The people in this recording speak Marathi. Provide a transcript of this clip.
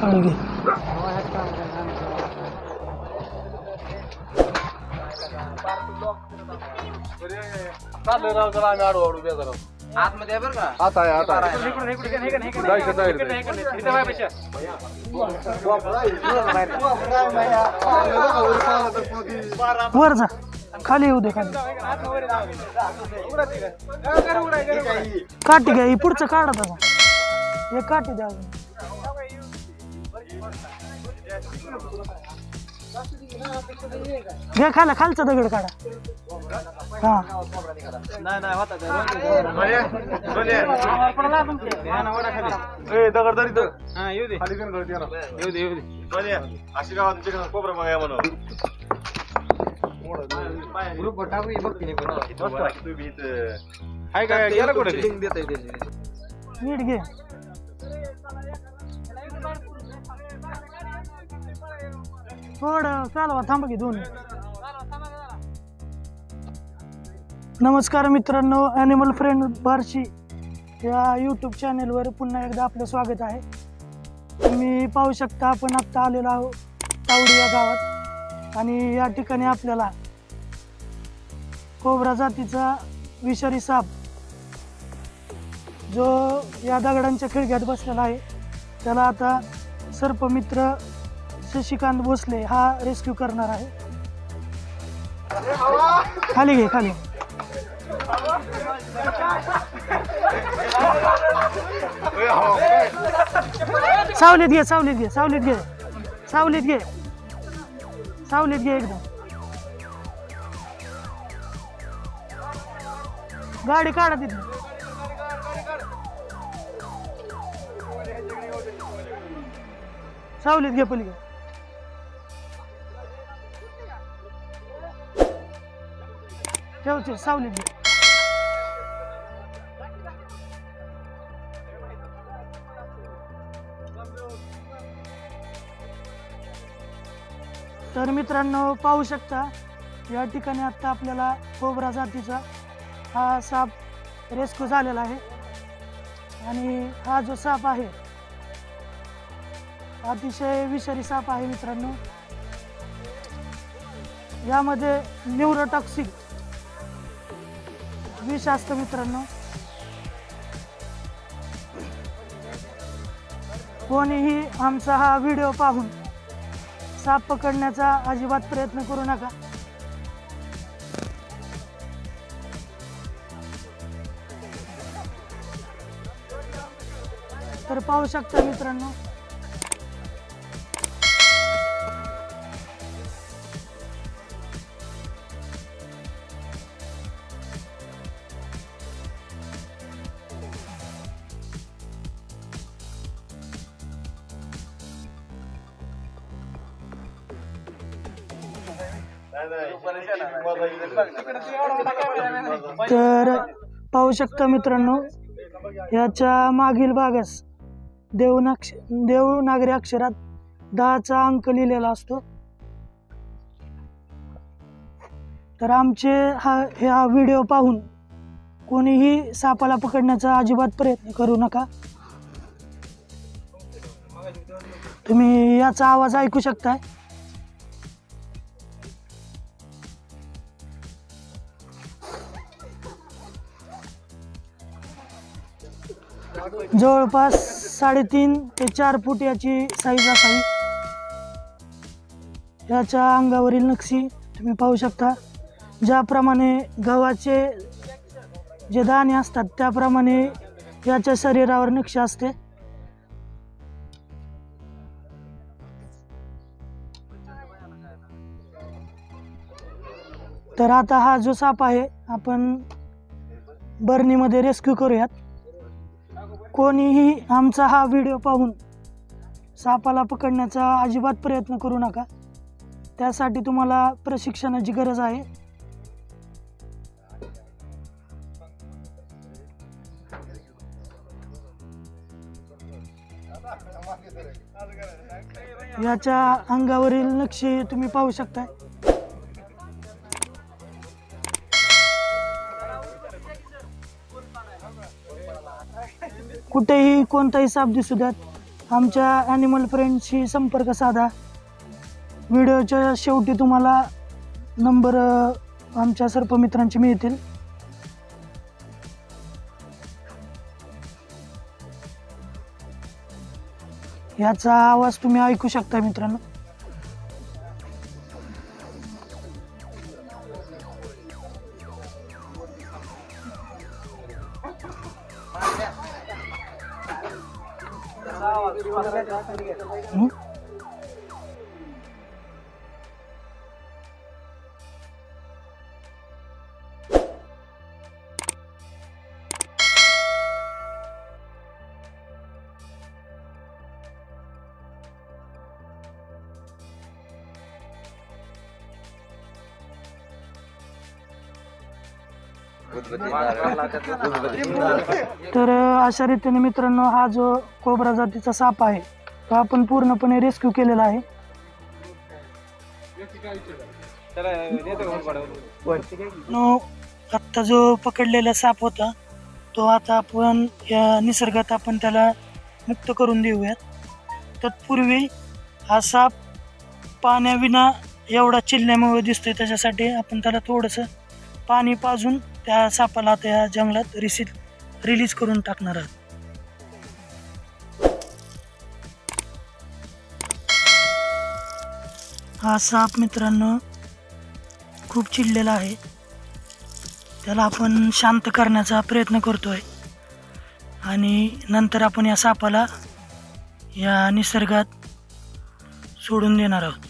काढू घे चाललंय राव जरा आम्ही आडू आडू बेजार आतमध्ये आहे बरं का आता आहे आता आहे जायचं जायचं वर जा खाली येऊ दे खाली काठी घ्या ही पुढचं काढा तसा हे काठी द्या अजून. घ्या खाला खालचा दगड काढा. हा. दगड दरी तर खाली घेऊन गळती येणार. अशी गावात चिकन कोपरा मग म्हणून ग्रुप टाकू ही बघ हाय काय गेला कुठे नीट घे. थोडं चालवा थांबा की दोन नमस्कार मित्रांनो ॲनिमल फ्रेंड बार्शी या यूट्यूब चॅनेलवर पुन्हा एकदा आपलं स्वागत आहे. तुम्ही पाहू शकता आपण आत्ता आलेलो आहोत तावडी या गावात. आणि या ठिकाणी आपल्याला कोबरा जातीचा विषारी साप जो या दगडांच्या खिडक्यात बसलेला आहे त्याला आता सर्पमित्र शशिकांत भोसले हा रेस्क्यू करणार आहे. खाली घे खाली. सावलीत घे सावलीत घे सावलीत घे. सावलीत घे. सावलीत घे एकदम. गाडी काढा तिथून. सावलीत घे पलीकडे. ठेव ठेव सावलीत तर मित्रांनो पाहू शकता या ठिकाणी आत्ता आपल्याला कोबरा जातीचा हा साप रेस्क्यू झालेला आहे. आणि हा जो साप आहे अतिशय विषारी साप आहे मित्रांनो. यामध्ये न्यूरोटॉक्सिक विष असतं मित्रांनो. कोणीही आमचा हा व्हिडिओ पाहून साप पकडण्याचा अजिबात प्रयत्न करू नका. तर पाहू शकता मित्रांनो तर पाहू शकता मित्रांनो याच्या मागील भागास देवनाक्ष देवनागरी अक्षरात दहाचा अंक लिहिलेला असतो. तर आमचे हा हा व्हिडिओ पाहून कोणीही सापाला पकडण्याचा अजिबात प्रयत्न करू नका. तुम्ही याचा आवाज ऐकू शकताय. जवळपास साडेतीन ते चार फूट याची साईज असावी. याच्या अंगावरील नक्षी तुम्ही पाहू शकता. ज्याप्रमाणे गव्हाचे जे दाणे असतात त्याप्रमाणे याच्या शरीरावर नक्षी असते. तर आता हा जो साप आहे आपण बर्नीमध्ये रेस्क्यू करूयात. कोणीही आमचा हा व्हिडिओ पाहून सापाला पकडण्याचा अजिबात प्रयत्न करू नका. त्यासाठी तुम्हाला प्रशिक्षणाची गरज आहे. याच्या अंगावरील नक्षी तुम्ही पाहू शकता कुठेही कोणताही साप दिसू द्यात. आमच्या ॲनिमल फ्रेंडशी संपर्क साधा. व्हिडिओच्या शेवटी तुम्हाला नंबर आमच्या सर्पमित्रांचे मिळतील. याचा आवाज तुम्ही ऐकू शकता मित्रांनो. तर अशा रीतीने मित्रांनो हा जो कोबरा जातीचा साप आहे तो आपण पूर्णपणे रेस्क्यू केलेला आहे? नो आत्ता जो पकडलेला साप होता तो आता आपण या निसर्गात आपण त्याला मुक्त करून देऊयात. तत्पूर्वी हा साप पाण्याविना एवढा चिल्ल्यामुळे दिसतोय त्याच्यासाठी आपण त्याला थोडंसं पाणी पाजून त्या सापाला आता या जंगलात रिसील रिलीज करून टाकणार आहात. हा साप मित्रांनो खूप चिडलेला आहे. त्याला आपण शांत करण्याचा प्रयत्न करतो आहे आणि नंतर आपण या सापाला या निसर्गात सोडून देणार आहोत.